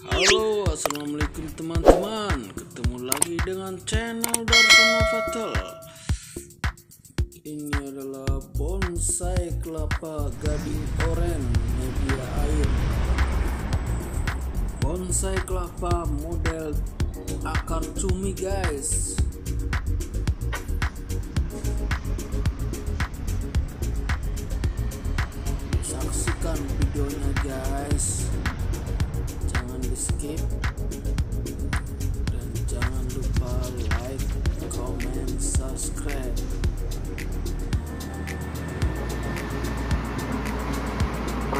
Halo, assalamualaikum teman-teman. Ketemu lagi dengan channel Darsono Fatal. Ini adalah bonsai kelapa gading oren media air. Bonsai kelapa model akar cumi guys. Saksikan videonya guys jangan di skip. Dan jangan lupa like, comment, subscribe.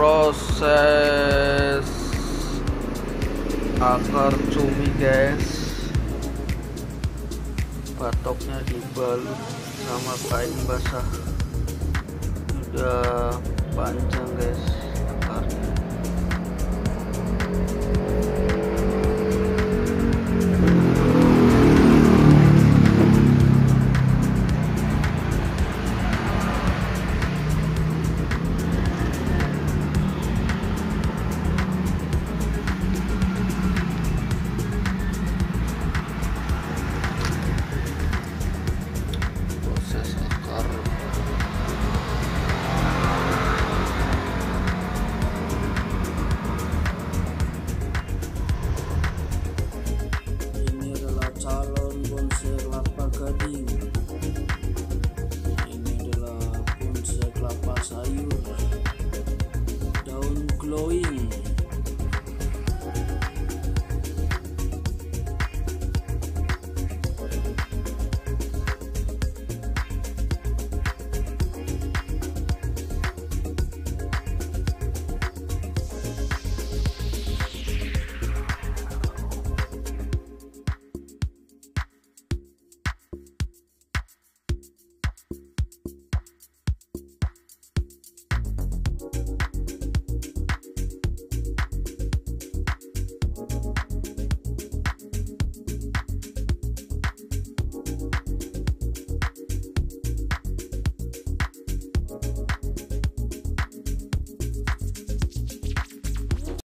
proses akar cumi guys. Batoknya dibalut sama kain basah udah flowing